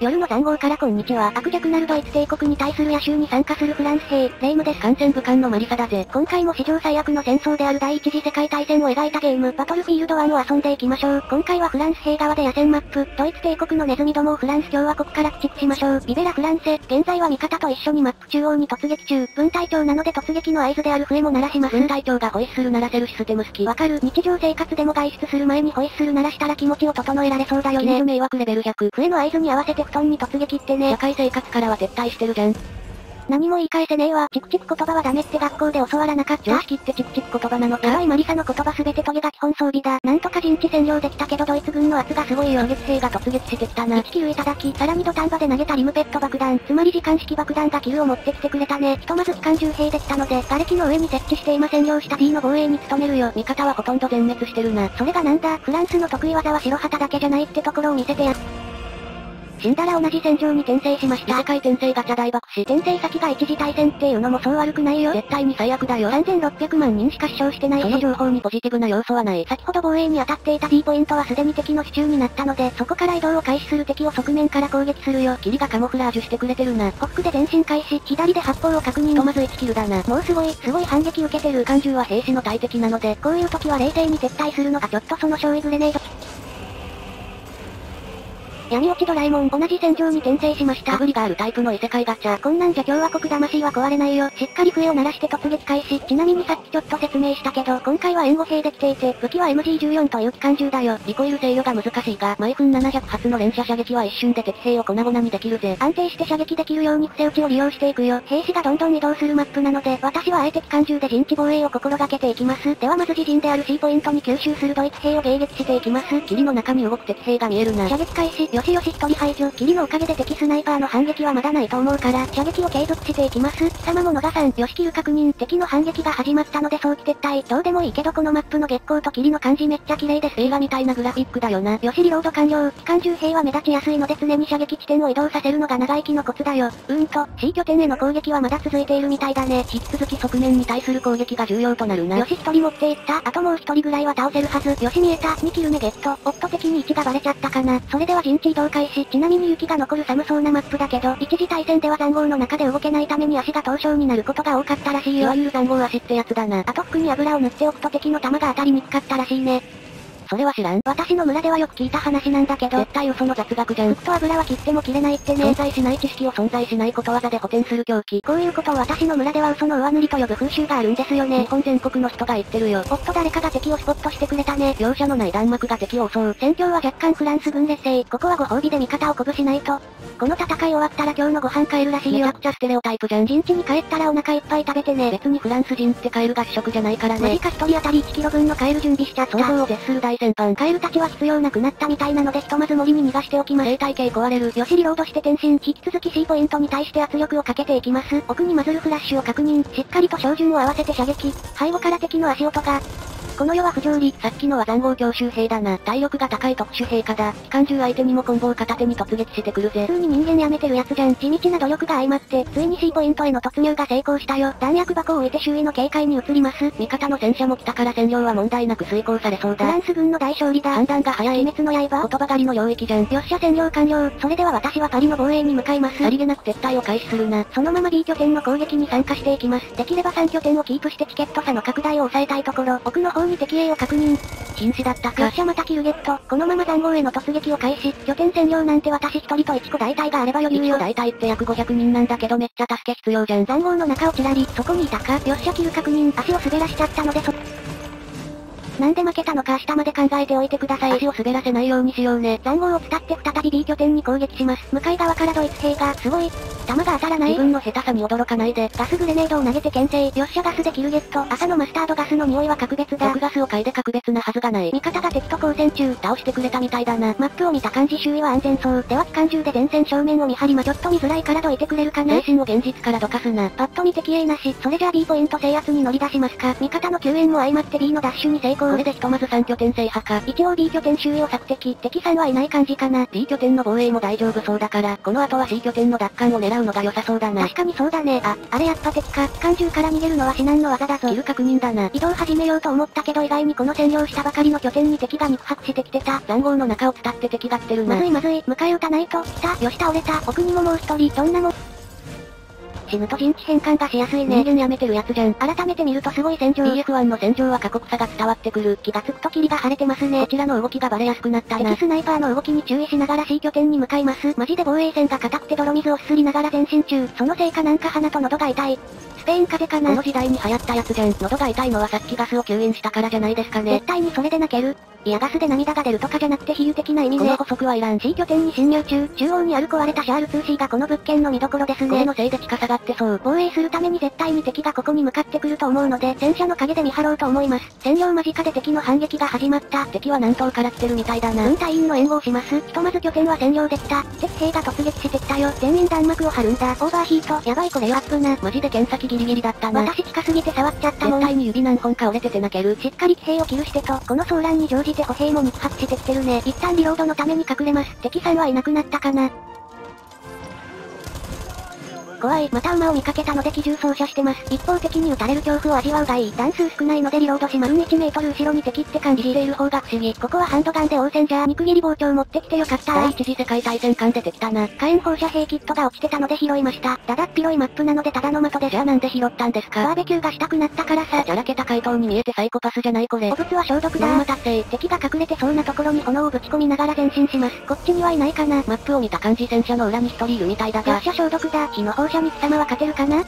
夜の残壕からこんにちは。悪逆なるドイツ帝国に対する野襲に参加するフランス兵、レイムです。感染武漢のマリサだぜ。今回も史上最悪の戦争である第一次世界大戦を描いたゲーム、バトルフィールド1を遊んでいきましょう。今回はフランス兵側で野戦マップ、ドイツ帝国のネズミどもをフランス共和国から駆逐しましょう。ビベラフランセ、現在は味方と一緒にマップ中央に突撃中。分隊長なので突撃の合図である笛も鳴らします。分隊長がホイッスル鳴らせるシステム好き。わかる。日常生活でも外出する前にホイッスル鳴らしたら気持ちを整えられそうだよね。迷惑レベル100。笛の合図に合わせて布団に突撃ってね。社会生活からは撤退してるじゃん。何も言い返せねえわ。チクチク言葉はダメって学校で教わらなかった。常識ってチクチク言葉なのか。可愛マリサの言葉すべてトゲが基本装備だ。なんとか陣地占領できたけどドイツ軍の圧がすごいよ。撃兵が突撃してきたな。1キルいただき、さらに土壇場で投げたリムペット爆弾。つまり時間式爆弾がキルを持ってきてくれたね。ひとまず機関銃兵できたので、瓦礫の上に設置して今占領した D の防衛に努めるよ。味方はほとんど全滅してるな。それがなんだ、フランスの得意技は白旗だけじゃないってところを見せてや。死んだら同じ戦場に転生しました。世界転生ガチャ大爆死。転生先が一次大戦っていうのもそう悪くないよ。絶対に最悪だよ。3600万人しか死傷してないし。その情報にポジティブな要素はない。先ほど防衛に当たっていた D ポイントはすでに敵の支柱になったので、そこから移動を開始する敵を側面から攻撃するよ。霧がカモフラージュしてくれてるな。ホックで前進開始、左で発砲を確認。とまず1キルだな。もうすごい、すごい反撃受けてる。感銃は兵士の大敵なので、こういう時は冷静に撤退するのがちょっとその勝利グレネード。闇落ちドラえもん同じ戦場に転生しました。かぶりがあるタイプの異世界ガチャ。こんなんじゃ共和国魂は壊れないよ。しっかり笛を鳴らして突撃開始。ちなみにさっきちょっと説明したけど、今回は援護兵で来ていて、武器は MG14 という機関銃だよ。リコイル制御が難しいが、毎分700発の連射射撃は一瞬で敵兵を粉々にできるぜ。安定して射撃できるように伏せ撃ちを利用していくよ。兵士がどんどん移動するマップなので、私はあえて機関銃で陣地防衛を心がけていきます。ではまず自陣である C ポイントに吸収するドイツ兵を迎撃していきます。霧の中に動く敵兵が見えるな。射撃開始、よしよし一人排除。除、霧のおかげで敵スナイパーの反撃はまだないと思うから、射撃を継続していきます。貴様も野賀さん、よしキル確認、敵の反撃が始まったので早期撤退。どうでもいいけどこのマップの月光と霧の感じめっちゃ綺麗です。映画みたいなグラフィックだよな。よしリロード完了。機関銃兵は目立ちやすいので常に射撃地点を移動させるのが長生きのコツだよ。うーんと、C 拠点への攻撃はまだ続いているみたいだね。引き続き側面に対する攻撃が重要となるな。よし一人持っていった。あともう一人ぐらいは倒せるはず。よし見えた。2キル目ゲット。おっと敵に位置がバレちゃったかな。それでは陣地移動開始。ちなみに雪が残る寒そうなマップだけど、一次大戦では残壕の中で動けないために足が凍傷になることが多かったらしいよ。いわゆる残壕足ってやつだな。あと服に油を塗っておくと敵の弾が当たりにくかったらしいね。それは知らん。私の村ではよく聞いた話なんだけど、絶対嘘の雑学じゃん。服と油は切っても切れないってね。存在しない知識を存在しないことわざで補填する狂気。こういうことを私の村では嘘の上塗りと呼ぶ風習があるんですよね。日本全国の人が言ってるよ。おっと誰かが敵をスポットしてくれたね。容赦のない弾幕が敵を襲う。戦況は若干フランス軍劣勢。ここはご褒美で味方を鼓舞しないと。この戦い終わったら今日のご飯帰るらしいよ。めちゃくちゃステレオタイプじゃん。陣地に帰ったらお腹いっぱい食べてね。別にフランス人ってカエルが主食じゃないからね。マジか一人当たり1キロ分のカエル準備しちゃった。想像を絶する大先輩。カエルたちは必要なくなったみたいなのでひとまず森に逃がしておきます。生態系壊れる。よしリロードして転身。引き続き C ポイントに対して圧力をかけていきます。奥にマズルフラッシュを確認。しっかりと照準を合わせて射撃。背後から敵の足音が。この世は不条理。さっきのは残壕強襲兵だな。体力が高い特殊兵科だ。機関銃相手にもコンボを片手に突撃してくるぜ。普通に人間やめてるやつじゃん。地道な努力が相まって、ついに C ポイントへの突入が成功したよ。弾薬箱を置いて周囲の警戒に移ります。味方の戦車も来たから占領は問題なく遂行されそうだ。フランス軍の大勝利だ。判断が早い。鬼滅の刃。言葉狩りの領域じゃん。よっしゃ占領完了。それでは私はパリの防衛に向かいます。さりげなく撤退を開始するな。そのまま B 拠点の攻撃に参加していきます。できれば3拠点をキープしてチケット差の拡大を抑えたいところ、奥の方に敵兵を確認。禁止だったか。よっしゃまたキルゲット。このまま残壕への突撃を開始。拠点占領なんて私一人と1個大隊があれば余裕よ。1個大隊って約500人なんだけどめっちゃ助け必要じゃん。残壕の中をちらり、そこにいたか。よっしゃキル確認。足を滑らしちゃったのでそ、なんで負けたのか明日まで考えておいてください。足を滑らせないようにしようね。残壕を伝って再び B 拠点に攻撃します。向かい側からドイツ兵が、すごい。弾が当たらない。自分の下手さに驚かないで。ガスグレネードを投げて牽制。よっしゃガスでキルゲット。朝のマスタードガスの匂いは格別だ。毒ガスを嗅いで格別なはずがない。味方が敵と交戦中。倒してくれたみたいだな。マップを見た感じ周囲は安全そう。では機関銃で前線正面を見張りまちょっと見づらいからどいてくれるかな。精神を現実からどかすな。パッと見敵影なし。それじゃあ B ポイント制圧に乗り出しますか。味方の救援も相まって B のダッシュに成功。これでひとまず3拠点制覇か。一応 B 拠点周囲を索敵。敵さんはいない感じかな。B 拠点の防衛も大丈夫そうだから、この後は C 拠点の奪還を狙うのが良さそうだな。確かにそうだね。あ、あれやっぱ敵か。機関銃から逃げるのは至難の技だぞ。キル確認だな。移動始めようと思ったけど意外にこの占領したばかりの拠点に敵が肉薄してきてた。残壕の中を伝って敵が来てるな。まずいまずい、迎え撃たないと。来た、よし倒れた。奥にももう一人、そんなもん？死ぬと陣地変換がしやすいね。人間やめてるやつじゃん。改めて見るとすごい戦場。BF1 の戦場は過酷さが伝わってくる。気がつくと霧が晴れてますね。こちらの動きがバレやすくなったな。敵スナイパーの動きに注意しながら C 拠点に向かいます。マジで防衛線が硬くて泥水をすすりながら前進中。そのせいかなんか鼻と喉が痛い。スペイン風邪かなこの時代に流行ったやつじゃん。喉が痛いのはさっきガスを吸引したからじゃないですかね。絶対にそれで泣ける。いやガスで涙が出るとかじゃなくて比喩的な意味ね。この補足はいらん。C 拠点に侵入中、中央にある壊れたシャール 2C がこの物件の見どころですね。これのせいで地下下がってそう。防衛するために絶対に敵がここに向かってくると思うので、戦車の影で見張ろうと思います。占領間近で敵の反撃が始まった。敵は南東から来てるみたいだな。軍隊員の援護をします。ひとまず拠点は占領できた。敵兵が突撃してきたよ。全員弾幕を張るんだ。オーバーヒート。やばいこれよアップな。マジで剣先ギリギリだったな。私近すぎて触っちゃったもん。絶対に指何本か折れてて泣ける。しっかり騎兵を切るしてと、この騒乱に乗じて歩兵も肉薄してきてるね。一旦リロードのために隠れます。敵さんはいなくなったかな。怖い。また馬を見かけたので機銃操作してます。一方的に撃たれる恐怖を味わうがいい。弾数少ないのでリロードします。1メートル後ろに敵って感じしている方が不思議。ここはハンドガンで応戦じゃ。肉切り包丁持ってきてよかった第一次世界大戦艦出てきたな。火炎放射兵キットが落ちてたので拾いました。だだっ広いマップなのでただの的でじゃあなんで拾ったんですか？バーベキューがしたくなったからさ。じゃらけた回答に見えてサイコパスじゃないこれ。お物は消毒だ。ノーマ達成。敵が隠れてそうなところに炎をぶち込みながら前進します。こっちにはいないかな。マップを見た感じ戦車の裏に一人いるみたいだが。よっしゃ消毒だ。火の放射に貴様は勝てるかな？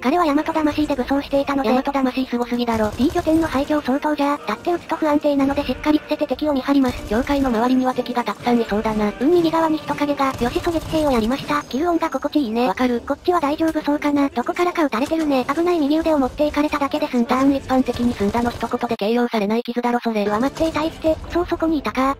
彼は大和魂で武装していたので、大和魂すごすぎだろ。D 拠点の廃墟相当じゃ、だって撃つと不安定なのでしっかり伏せて敵を見張ります。境界の周りには敵がたくさんいそうだな。うん右側に人影が、よし狙撃兵をやりました。キル音が心地いいね。わかる。こっちは大丈夫そうかな。どこからか撃たれてるね。危ない右腕を持っていかれただけで済んだ。一般的に済んだの一言で形容されない傷だろそれ。うわ待っていたいって、そうそこにいたか。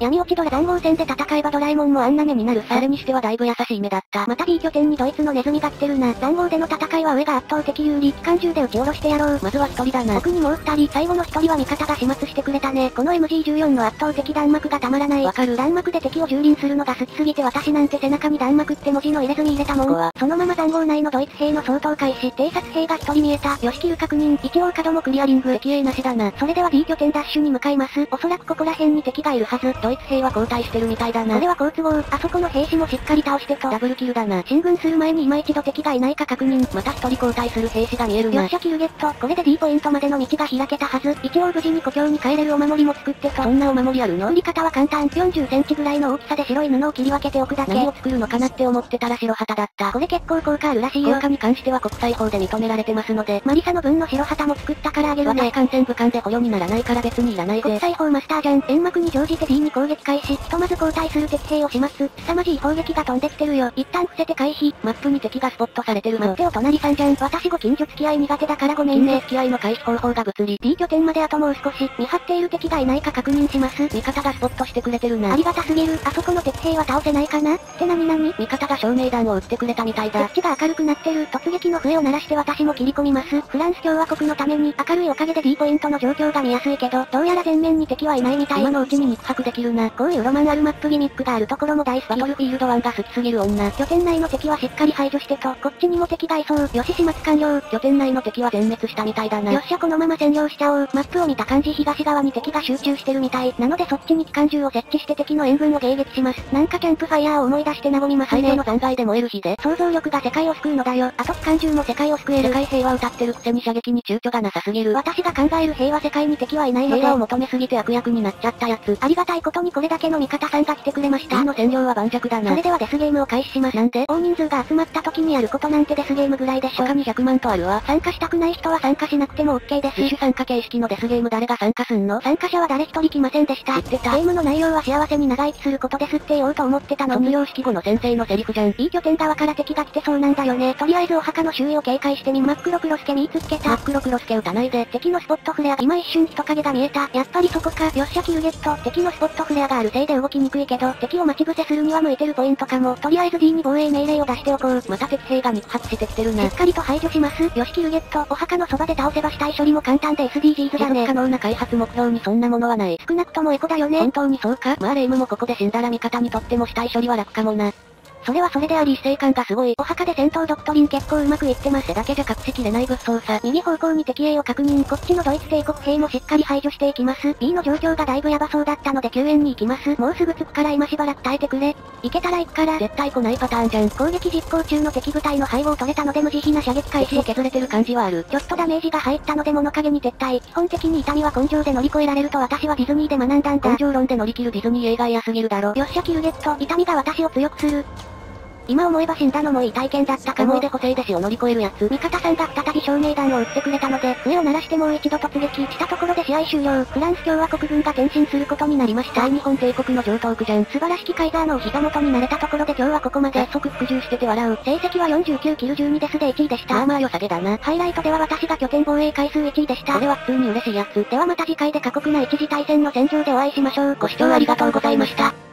闇落ちドラ談合戦で戦えばドラえもんもあんな目になるさ。それにしてはだいぶ優しい目だった。また B 拠点にドイツのネズミが来てるな。談合での戦いは上が圧倒的有利。機関銃で撃ち下ろしてやろう。まずは一人だな。奥にもう二人。最後の一人は味方が始末してくれたね。この MG14 の圧倒的弾幕がたまらない。わかる。弾幕で敵を蹂躙するのが好きすぎて私なんて背中に弾幕って文字の入れずに入れたもん。ここはそのまま談合内のドイツ兵の相当開始。偵察兵が一人見えた。よしキル確認。一応角もクリアリング。敵影なしだな。それでは D 拠点ダッシュに向かいます。おそらくここら辺に敵がいるはず。ドイツ兵は交代してるみたいだな。これは好都合。あそこの兵士もしっかり倒してと。ダブルキルだな。進軍する前に今一度敵がいないか確認。また一人交代する兵士が見えるな。よっしゃキルゲット。これで D ポイントまでの道が開けたはず。一応無事に故郷に帰れるお守りも作ってと。そんなお守りあるの？作り方は簡単。40センチぐらいの大きさで白い布を切り分けておくだけ。何を作るのかなって思ってたら白旗だった。これ結構効果あるらしいよ。効果に関しては国際法で認められてますので。マリサの分の白旗も作ったからあげるね。私感染武漢で捕虜にならないから別にいらないで。国際法マスターじゃん。煙幕に乗じて D に攻撃開始。ひとまず交代する敵兵をします。凄まじい砲撃が飛んできてるよ。一旦伏せて回避。マップに敵がスポットされてるの。待ってお隣さんじゃん。私ご近所付き合い苦手だからごめんね。近所付き合いの回避方法が物理。D 拠点まであともう少し。見張っている敵がいないか確認します。味方がスポットしてくれてるな。ありがたすぎる。あそこの敵兵は倒せないかなってなになに味方が照明弾を撃ってくれたみたいだ。こっちが明るくなってる。突撃の笛を鳴らして私も切り込みます。フランス共和国のために明るいおかげで D ポイントの状況が見やすいけど、どうやら前面に敵はいないみたい。今のうちに肉薄できるな。こういうロマンあるマップギミックがあるところも大好き。バトルフィールド1が好きすぎる女。拠点内の敵はしっかり排除してと、こっちにも敵がいそう。よし始末完了。拠点内の敵は全滅したみたいだな。よっしゃこのまま占領しちゃおう。マップを見た感じ東側に敵が集中してるみたい。なのでそっちに機関銃を設置して敵の援軍を迎撃します。なんかキャンプファイヤーを思い出して和みますね。最初の残骸で燃える日で。想像力が世界を救うのだよ。あと機関銃も世界を救える。世界平和歌ってるくせに射撃に躊躇がなさすぎる。私が考える平和世界に敵はいないので。平和を求めすぎて悪役になっちゃったやつ。ありがたいことにこれだけの味方さんが来てくれました。の占領は盤石だな。それではデスゲームを開始します。なんで？大人数が集まった時にやることなんてデスゲームぐらいでしょ。他に100万とあるわ。参加したくない人は参加しなくても OK です。自主参加形式のデスゲーム誰が参加すんの？参加者は誰一人来ませんでした。知ってた？ゲームの内容は幸せに長生きすることですって言おうと思ってたのに。卒業式後の先生のセリフじゃん。いい拠点側から敵が来てそうなんだよね。とりあえずお墓の周囲を警戒してみ。真っ黒黒助見つけた。真っ黒黒助撃たないで。敵のスポットフレア。今一瞬人影が見えた。やっぱりそこか。よっしゃキルゲット。敵のスポットフレアがあるせいで動きにくいけど、敵を待ち伏せするには向いてるポイントかも。とりあえず D に防衛命令を出しておこう。また敵兵が肉薄してきてるな。しっかりと排除します。よしキルゲット。お墓のそばで倒せば死体処理も簡単で SDGs じゃね可能な開発目標にそんなものはない。少なくともエコだよね。本当にそうかまあレイムもここで死んだら味方にとっても死体処理は楽かもな。それはそれであり死生観がすごい。お墓で戦闘ドクトリン結構うまくいってます。だけじゃ隠しきれない物騒さ。右方向に敵影を確認。こっちのドイツ帝国兵もしっかり排除していきます。B の状況がだいぶヤバそうだったので救援に行きます。もうすぐ着くから今しばらく耐えてくれ。行けたら行くから。絶対来ないパターンじゃん。攻撃実行中の敵部隊の背後を取れたので無慈悲な射撃開始。を削れてる感じはある。ちょっとダメージが入ったので物陰に撤退。基本的に痛みは根性で乗り越えられると私はディズニーで学んだんだ。根性論で乗り切るディズニー映画嫌すぎるだろ。よっしゃキルゲット。痛みが私を強くする。今思えば死んだのもいい体験だったかも。思い出補正で死を乗り越えるやつ。味方さんが再び照明弾を撃ってくれたので、笛を鳴らしてもう一度突撃したところで試合終了。フランス共和国軍が転身することになりました。大日本帝国の上等区じゃん。素晴らしきカイザーのお膝元になれたところで今日はここまで。早速服従してて笑う。成績は49キル12デスで1位でした。まあまあ良さげだな。ハイライトでは私が拠点防衛回数1位でした。これは普通に嬉しいやつ。ではまた次回で過酷な一次対戦の戦場でお会いしましょう。ご視聴ありがとうございました。